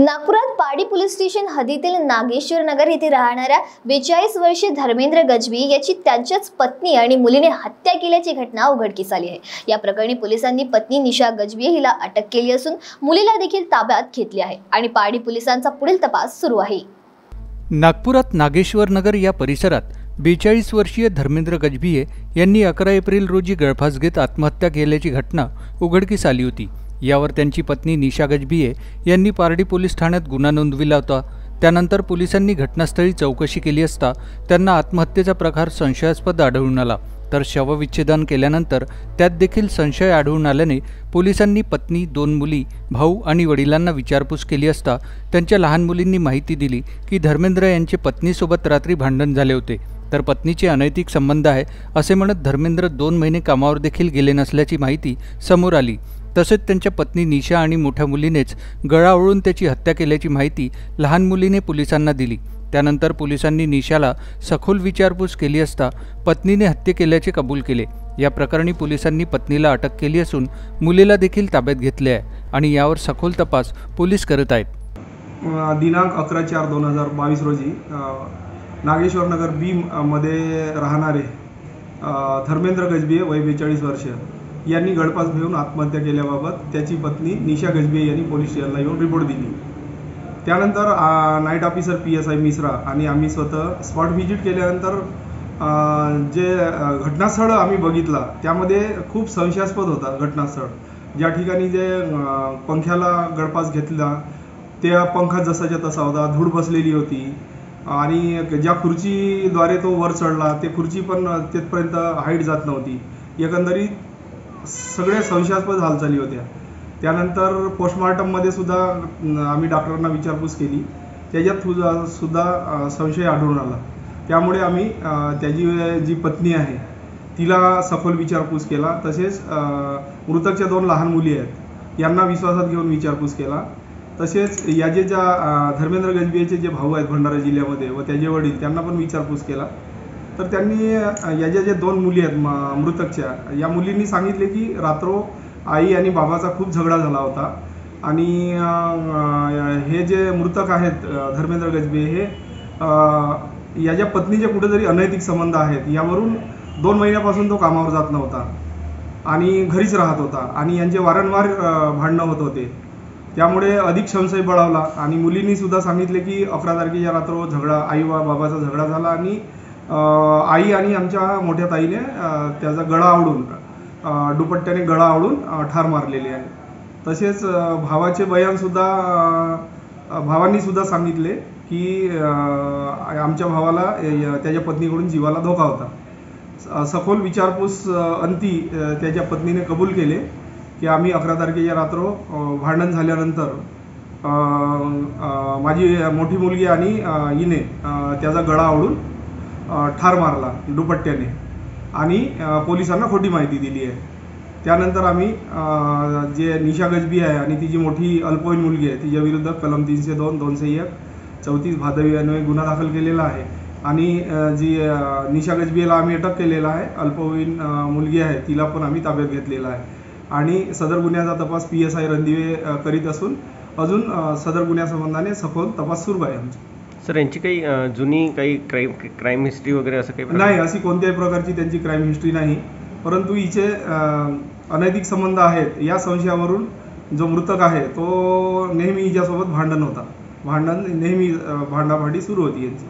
नागपुरात पाडी police station हद्दीतील नागेश्वर नगर येथे राहणाऱ्या बेचाळीस वर्षीय धर्मेंद्र गजबी याची त्यांच्याच पत्नी आणि मुलीने हत्या केल्याची घटना उघडकीस आली आहे. या प्रकरणी पोलिसांनी पत्नी निशा गजबी हिला अटक केली असून मुलीला देखील ताब्यात घेतली आहे आणि पाडी पोलिसांचा पुढील तपास सुरू आहे. नागपुरात नागेश्वर नगर या परिसरात बेचाळीस वर्षीय धर्मेंद्र गजभिये यांनी अकरा एप्रिल रोजी गळफास घेत आत्महत्या केल्याची घटना उघडकीस आली होती. यावर त्यांची पत्नी निशा गजबिये यांनी पारडी पोलीस ठाण्यात गुन्हा नोंदविला होता. त्यानंतर पोलिसांनी घटनास्थळी चौकशी केली असता त्यांना आत्महत्येचा प्रकार संशयास्पद आढळून आला. तर शवविच्छेदन केल्यानंतर त्यात देखील संशय आढळून आल्याने पोलिसांनी पत्नी दोन मुली भाऊ आणि वडिलांना विचारपूस केली असता त्यांच्या लहान मुलींनी माहिती दिली की धर्मेंद्र यांचे पत्नीसोबत रात्री भांडण झाले होते. तर पत्नीचे अनैतिक संबंध आहे असे म्हणत धर्मेंद्र दोन महिने कामावर देखील गेले नसल्याची माहिती समोर आली. तसेच त्यांच्या पत्नी निशा आणि मोठ्या मुलीनेच गळा ओळून त्याची हत्या केल्याची माहिती लहान मुलीने पोलिसांना दिली. त्यानंतर पोलिसांनी निशाला सखोल विचारपूस केली असता पत्नीने हत्या केल्याचे कबूल केले. या प्रकरणी पोलिसांनी पत्नीला अटक केली असून मुलीला देखील ताब्यात घेतले आहे आणि यावर सखोल तपास पोलीस करत आहेत. दिनांक अकरा चार दोन हजार बावीस रोजी नागेश्वर नगर बी मध्ये राहणारे धर्मेंद्र गजबिये वय बेचाळीस वर्ष यांनी गळपास घेऊन आत्महत्या केल्याबाबत त्याची पत्नी निशा गजबे यांनी पोलीस स्टेशनला येऊन रिपोर्ट दिली. त्यानंतर night officer P S I Mishra आणि आम्ही स्वतः स्पॉट व्हिजिट केल्यानंतर जे घटनास्थळ आम्ही बघितला त्यामध्ये खूप संशयास्पद होता घटनास्थळ. ज्या ठिकाणी जे पंख्याला गळपास घेतला त्या पंखा जसाच्या तसा होता धूळ बसलेली होती आणि ज्या खुर्चीद्वारे तो वर चढला ते खुर्ची पण तिथपर्यंत हाईट जात नव्हती. एकंदरीत सगळ्या संशयास्पद हालचाली होत्या. त्यानंतर पोस्टमॉर्टममध्ये सुद्धा आम्ही डॉक्टरांना विचारपूस केली. त्याच्यात सुद्धा सुद्धा संशय आढळून आला. त्यामुळे आम्ही त्याची जी पत्नी आहे तिला सखोल विचारपूस केला. तसेच मृतकच्या दोन लहान मुली आहेत यांना विश्वासात घेऊन विचारपूस केला. तसेच याचे ज्या धर्मेंद्र गजबियेचे जे भाऊ आहेत भंडारा जिल्ह्यामध्ये व त्याचे वडील त्यांना पण विचारपूस केला. तर त्यांनी याच्या ज्या दोन मुली आहेत मृतकच्या या मुलींनी सांगितले की रात्रो आई आणि बाबाचा खूप झगडा झाला होता. आणि हे जे मृतक आहेत धर्मेंद्र गजबे हे याच्या पत्नीचे कुठेतरी अनैतिक संबंध आहेत यावरून दोन महिन्यापासून तो कामावर जात नव्हता आणि घरीच राहत होता आणि यांचे वारंवार भांडणं होत होते. त्यामुळे अधिक संशय बळावला आणि मुलींनी सुद्धा सांगितले की अकरा तारखेच्या रात्र झगडा आई वा बाबाचा झगडा झाला आणि आई आणि आमच्या मोठ्या ताईने त्याचा गळा आवडून दुपट्ट्याने गळा आवडून ठार मारलेली आहे. तसेच भावाचे बयानसुद्धा भावांनीसुद्धा सांगितले की आमच्या भावाला त्याच्या पत्नीकडून जीवाला धोका होता. स- सखोल विचारपूस अंती त्याच्या पत्नीने कबूल केले की आम्ही अकरा तारखेच्या रात्र भांडण झाल्यानंतर माझी मोठी मुलगी आणि हिने त्याचा गळा आवडून ठार मारला दुपट्ट्याने. आणि पोलिसांना खोटी माहिती दिली आहे. त्यानंतर आम्ही जे निशा गजबी आहे आणि तिची मोठी अल्पवयीन मुलगी आहे तिच्या विरुद्ध कलम तीनशे दोन दोनशे एक चौतीस भादवी यांनी गुन्हा दाखल केलेला आहे. आणि जी निशा गजबीला आम्ही अटक केलेला आहे अल्पवयीन मुलगी आहे तिला पण आम्ही ताब्यात घेतलेला आहे. आणि सदर गुन्ह्याचा तपास पी एस आय रणदिवे करीत असून अजून सदर गुन्ह्यासंबंधाने सखोल तपास सुरू आहे आमचा. सर यांची काही जुनी काही क्राईम क्राईम हिस्ट्री वगैरे असं काही नाही अशी कोणत्याही प्रकारची त्यांची क्राईम हिस्ट्री नाही. परंतु हिचे अनैतिक संबंध आहेत या संशयावरून जो मृतक आहे तो नेहमी हिच्यासोबत भांडण होता. भांडण नेहमी भांडाभांडी सुरू होती यांची.